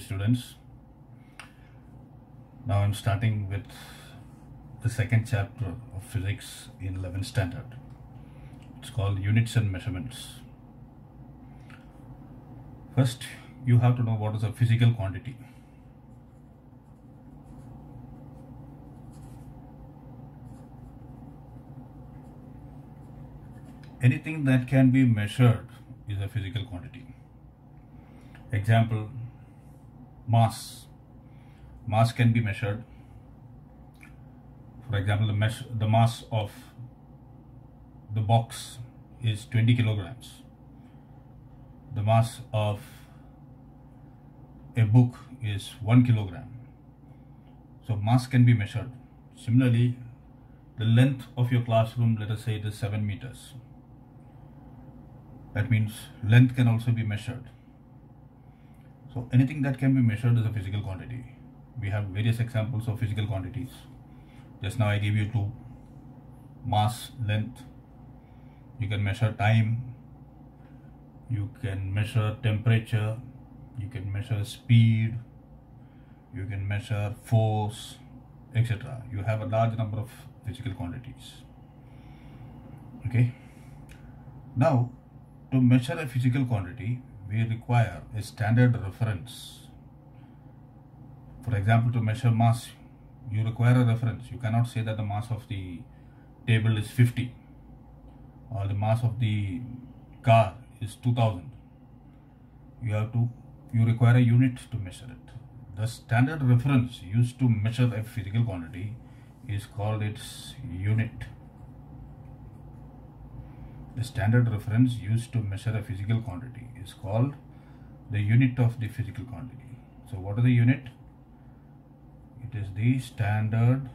students. Now I'm starting with the second chapter of physics in 11th standard. It's called units and measurements. First, you have to know what is a physical quantity. Anything that can be measured is a physical quantity. Example, mass. Mass can be measured. For example, the, mesh, the mass of the box is 20 kilograms. The mass of a book is 1 kilogram. So mass can be measured. Similarly, the length of your classroom, let us say it is 7 meters. That means length can also be measured. So anything that can be measured is a physical quantity. We have various examples of physical quantities. Just now I gave you two. Mass, length. You can measure time. You can measure temperature. You can measure speed. You can measure force, etc. You have a large number of physical quantities. Okay. Now, to measure a physical quantity, we require a standard reference. For example, to measure mass, you require a reference. You cannot say that the mass of the table is 50 or the mass of the car is 2000. You have to, you require a unit to measure it. The standard reference used to measure a physical quantity is called its unit. The standard reference used to measure a physical quantity is called the unit of the physical quantity. So what is the unit? It is the standard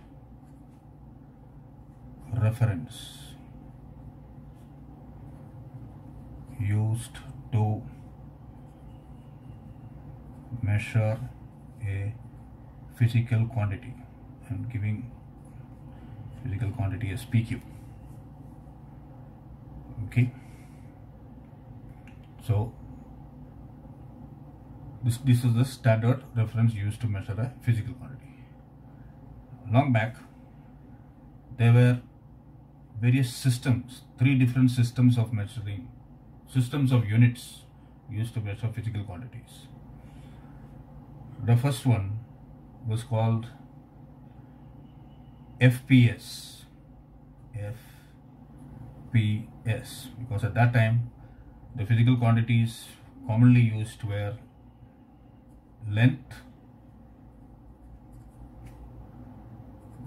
reference used to measure a physical quantity. I'm giving physical quantity as PQ okay. So this this is the standard reference used to measure a physical quantity. Long back there were various systems three different systems of measuring systems of units used to measure physical quantities. The first one was called fps f PS because at that time the physical quantities commonly used were length,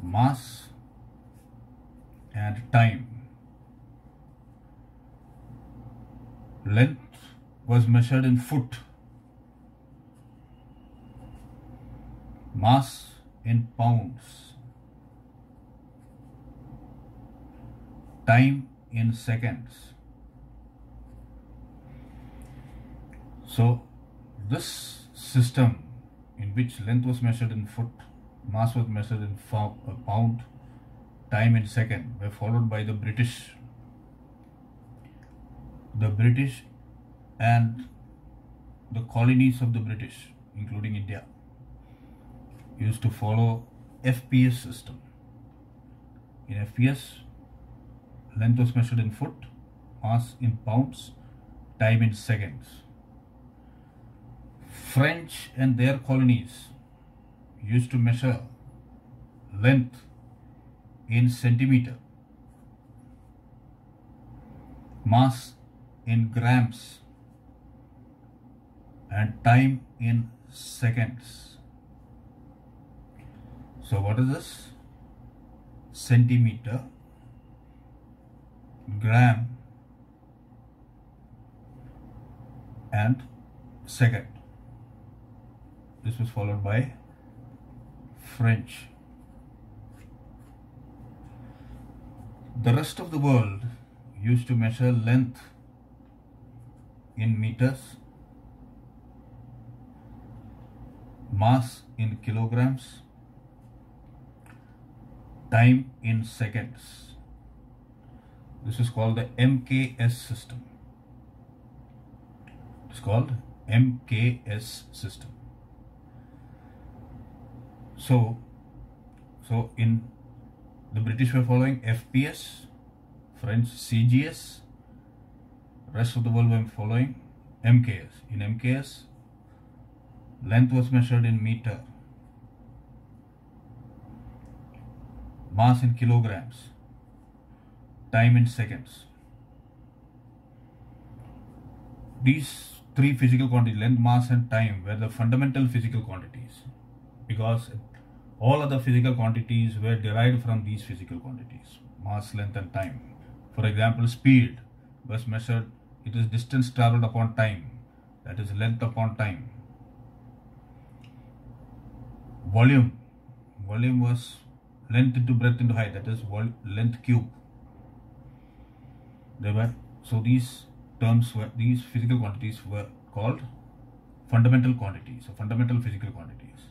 mass and time. Length was measured in foot, mass in pounds, time in seconds. So this system in which length was measured in foot, mass was measured in uh, pound, time in second were followed by the British. The British and the colonies of the British, including India, used to follow FPS system. In FPS, length was measured in foot, mass in pounds, time in seconds. French and their colonies used to measure length in centimeter, mass in grams, and time in seconds. So what is this? Centimeter gram and second. This was followed by French. The rest of the world used to measure length in meters, mass in kilograms, time in seconds. This is called the MKS system. It's called MKS system. So, so in the British were following FPS, French CGS, rest of the world were following MKS. In MKS, length was measured in meter, mass in kilograms, time in seconds. These three physical quantities, length, mass, and time, were the fundamental physical quantities because all other physical quantities were derived from these physical quantities mass, length, and time. For example, speed was measured, it is distance traveled upon time, that is length upon time. Volume, volume was length into breadth into height, that is length cube. They were so these terms were these physical quantities were called fundamental quantities, so fundamental physical quantities.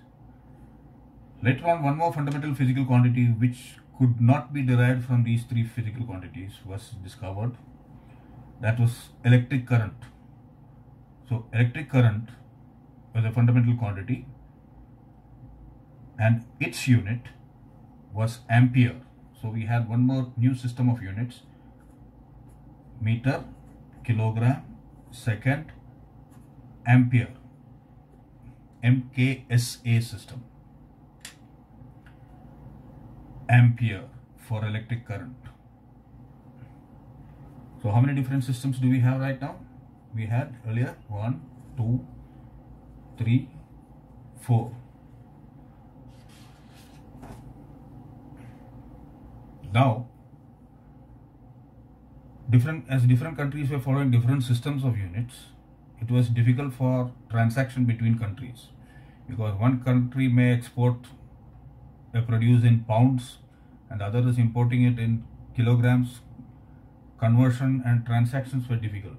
Later on, one more fundamental physical quantity which could not be derived from these three physical quantities was discovered. That was electric current. So, electric current was a fundamental quantity and its unit was ampere. So, we had one more new system of units meter, kilogram, second, ampere, MKSA system ampere for electric current. So how many different systems do we have right now? We had earlier one, two, three, four. Now, different as different countries were following different systems of units, it was difficult for transaction between countries because one country may export a produce in pounds and the other is importing it in kilograms. Conversion and transactions were difficult.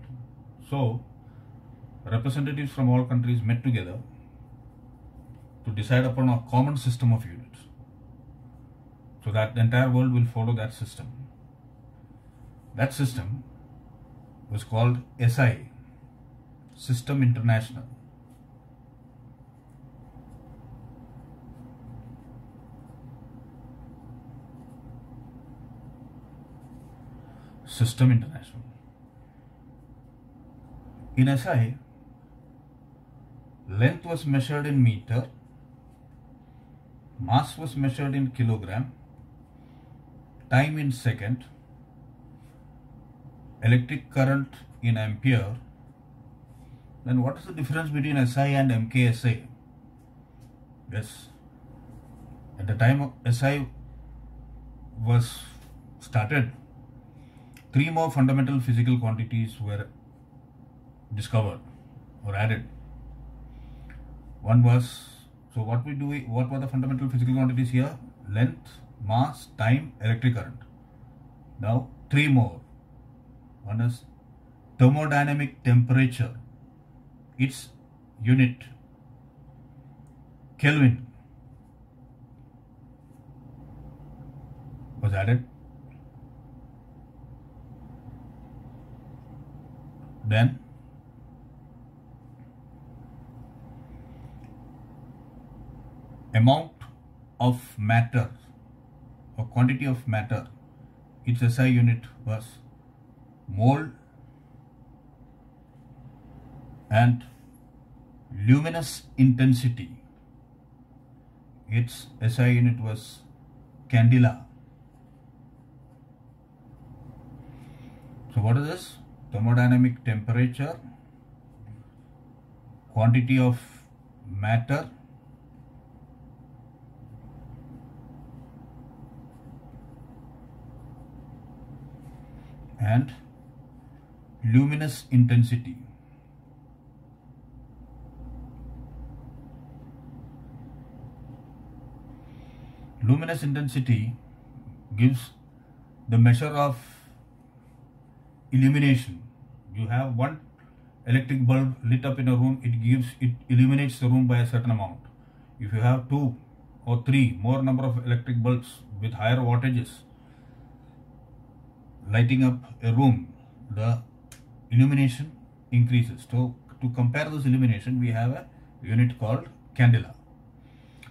So, representatives from all countries met together to decide upon a common system of units so that the entire world will follow that system. That system was called SI, System International. System International. In SI, length was measured in meter, mass was measured in kilogram, time in second, electric current in ampere. Then what is the difference between SI and MKSA? Yes, at the time SI was started, three more fundamental physical quantities were discovered or added. One was so what we do what were the fundamental physical quantities here? Length, mass, time, electric current. Now three more. One is thermodynamic temperature. Its unit Kelvin was added. Then amount of matter or quantity of matter its SI unit was mole and luminous intensity. Its SI unit was candela. So what is this? Thermodynamic temperature quantity of matter and luminous intensity. Luminous intensity gives the measure of illumination. You have one electric bulb lit up in a room, it gives it illuminates the room by a certain amount. If you have two or three more number of electric bulbs with higher wattages, lighting up a room, the illumination increases. So to compare this illumination, we have a unit called candela.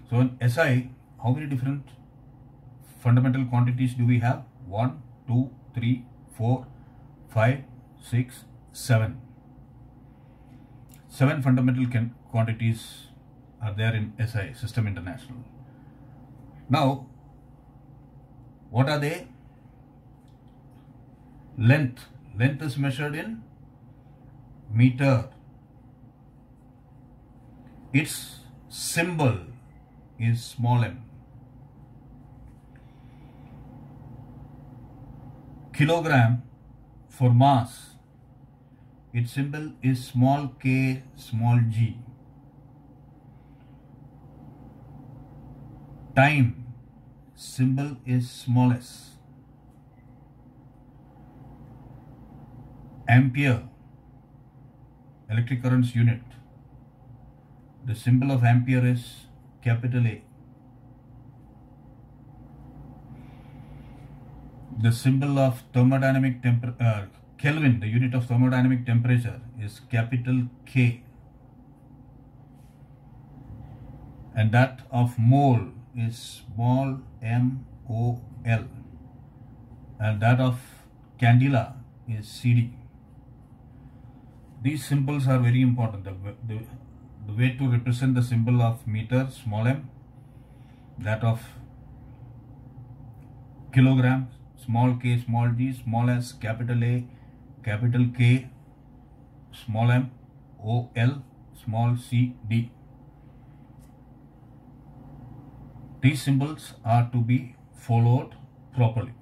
So in SI, how many different fundamental quantities do we have? 1, 2, 3, 4, 5, 6, 7. Seven fundamental quantities are there in SI, System International. Now, what are they? Length. Length is measured in meter. Its symbol is small m. Kilogram for mass, its symbol is small k, small g. Time, symbol is small s. Ampere, electric currents unit. The symbol of ampere is capital A. The symbol of thermodynamic temper uh, Kelvin, the unit of thermodynamic temperature, is capital K. And that of mole is small m o l. And that of candela is CD. These symbols are very important. The, the, the way to represent the symbol of meter, small m, that of kilogram, small k, small g, small s, capital A, capital K, small m, O, L, small c, d. These symbols are to be followed properly.